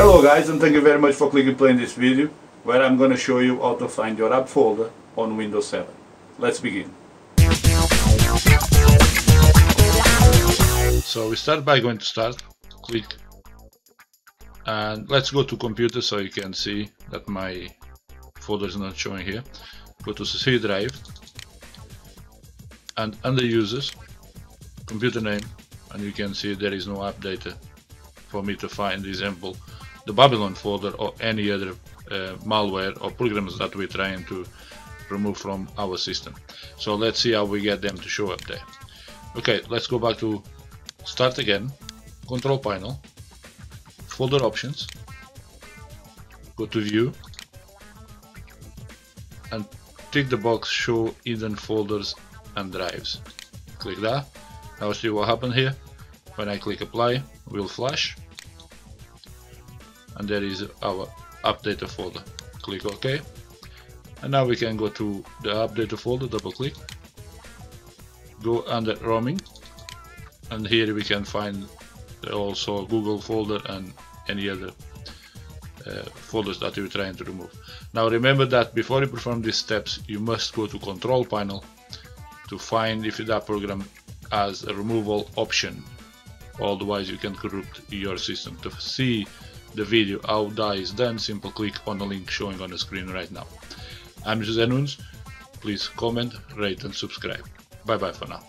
Hello guys and thank you very much for clicking play in this video where I'm going to show you how to find your app folder on Windows 7. Let's begin. So we start by going to start, click and let's go to computer so you can see that my folder is not showing here. Go to C drive and under users, computer name and you can see there is no app data for me to find example the Babylon folder or any other uh, malware or programs that we're trying to remove from our system. So let's see how we get them to show up there. Okay, let's go back to start again, control panel, folder options, go to view and tick the box show hidden folders and drives. Click that. Now see what happened here. When I click apply, will flash and there is our AppData folder. Click OK and now we can go to the AppData folder, double click, go under roaming and here we can find also Google folder and any other uh, folders that you're trying to remove. Now remember that before you perform these steps you must go to control panel to find if that program has a removal option otherwise you can corrupt your system. To see the video how that is done simply click on the link showing on the screen right now. I'm José Nunes, please comment, rate and subscribe. Bye bye for now.